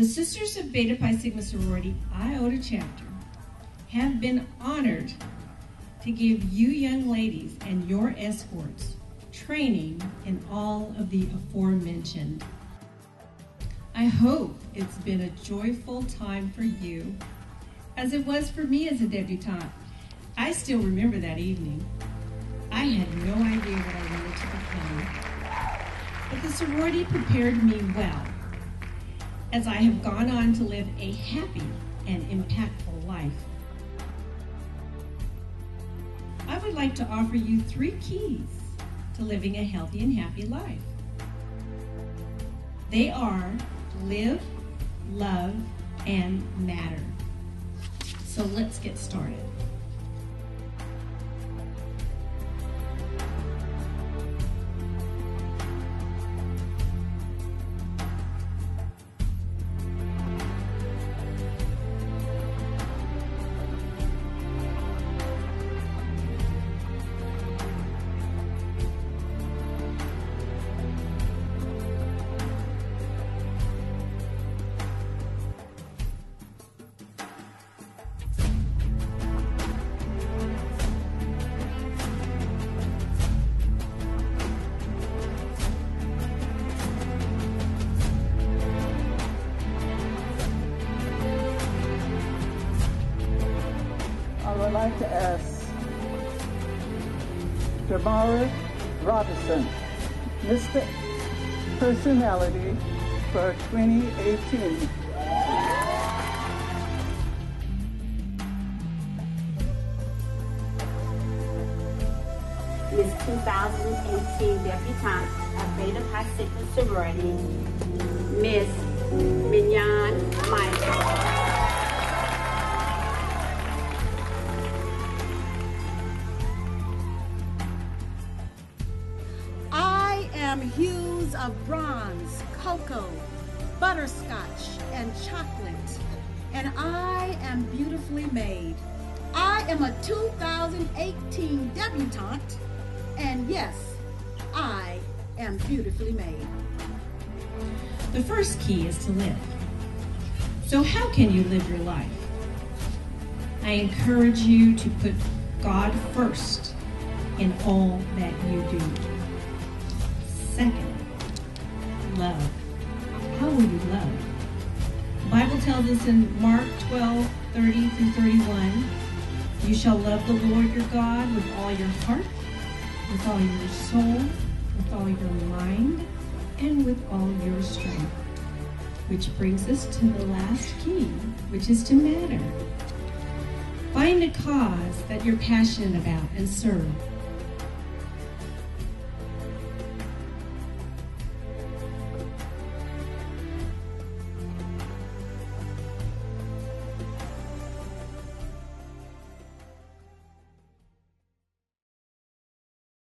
The Sisters of Beta Pi Sigma Sorority Iota chapter have been honored to give you young ladies and your escorts training in all of the aforementioned. I hope it's been a joyful time for you, as it was for me as a debutante. I still remember that evening. I had no idea what I wanted to become, but the sorority prepared me well, as I have gone on to live a happy and impactful life. I would like to offer you three keys to living a healthy and happy life. They are live, love, and matter. So let's get started. I would like to ask Jamara Robinson, Mr. Personality for 2018. Miss 2018 debutante of Beta Pi Sigma sorority, Miss Mignon Am hues of bronze, cocoa, butterscotch, and chocolate, and I am beautifully made. I am a 2018 debutante, and yes, I am beautifully made. The first key is to live. So, how can you live your life? I encourage you to put God first in all that you do. Second, love. How will you love? The Bible tells us in Mark 12, 30 through 31, you shall love the Lord your God with all your heart, with all your soul, with all your mind, and with all your strength. Which brings us to the last key, which is to matter. Find a cause that you're passionate about and serve.